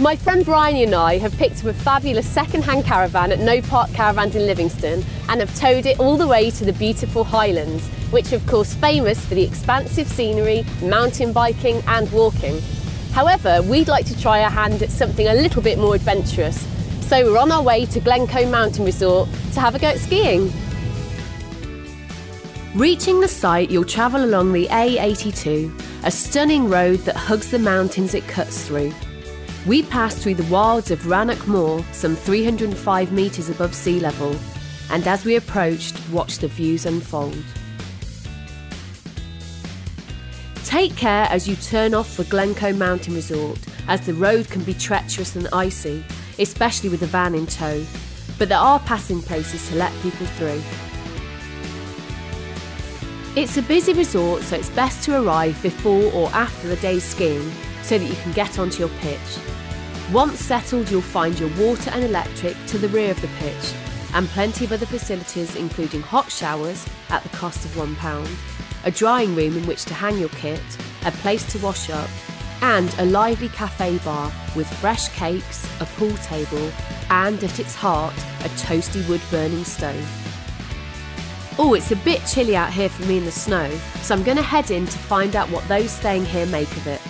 My friend Bryony and I have picked up a fabulous second-hand caravan at Knowepark Caravans in Livingston and have towed it all the way to the beautiful Highlands, which are of course famous for the expansive scenery, mountain biking and walking. However, we'd like to try our hand at something a little bit more adventurous. So we're on our way to Glencoe Mountain Resort to have a go at skiing. Reaching the site, you'll travel along the A82, a stunning road that hugs the mountains it cuts through. We passed through the wilds of Rannoch Moor, some 305 metres above sea level, and as we approached, watched the views unfold. Take care as you turn off for Glencoe Mountain Resort, as the road can be treacherous and icy, especially with a van in tow, but there are passing places to let people through. It's a busy resort, so it's best to arrive before or after the day's skiing so that you can get onto your pitch. Once settled, you'll find your water and electric to the rear of the pitch, and plenty of other facilities, including hot showers at the cost of £1, a drying room in which to hang your kit, a place to wash up, and a lively cafe bar with fresh cakes, a pool table, and at its heart, a toasty wood burning stove. Oh, it's a bit chilly out here for me in the snow, so I'm going to head in to find out what those staying here make of it.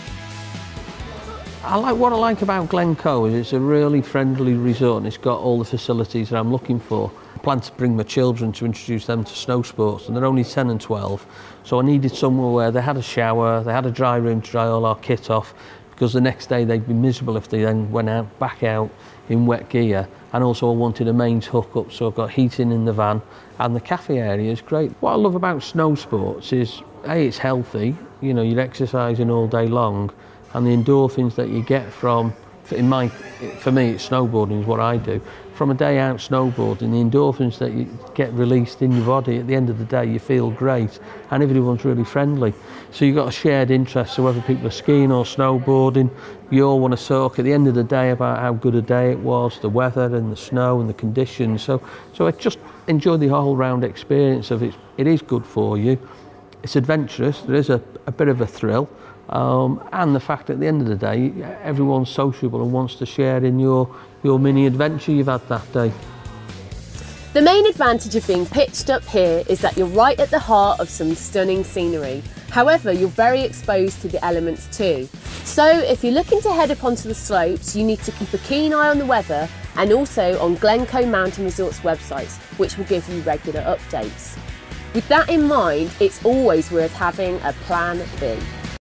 I like what I like about Glencoe is it's a really friendly resort and it's got all the facilities that I'm looking for. I plan to bring my children to introduce them to snow sports and they're only 10 and 12 so I needed somewhere where they had a shower, they had a dry room to dry all our kit off because the next day they'd be miserable if they then went out back out in wet gear and also I wanted a mains hook up so I've got heating in the van and the cafe area is great. What I love about snow sports is A, it's healthy, you know, you're exercising all day long and the endorphins that you get from in my for me it's snowboarding is what I do. From a day out snowboarding the endorphins that you get released in your body at the end of the day you feel great. And everyone's really friendly. So you've got a shared interest. So whether people are skiing or snowboarding you all want to talk at the end of the day about how good a day it was the weather and the snow and the conditions. So so I just enjoy the whole round experience of it. It is good for you. It's adventurous. There is a, a bit of a thrill um, and the fact at the end of the day everyone's sociable and wants to share in your your mini adventure you've had that day. The main advantage of being pitched up here is that you're right at the heart of some stunning scenery. However, you're very exposed to the elements too. So if you're looking to head up onto the slopes, you need to keep a keen eye on the weather and also on Glencoe Mountain Resorts websites, which will give you regular updates. With that in mind, it's always worth having a plan B.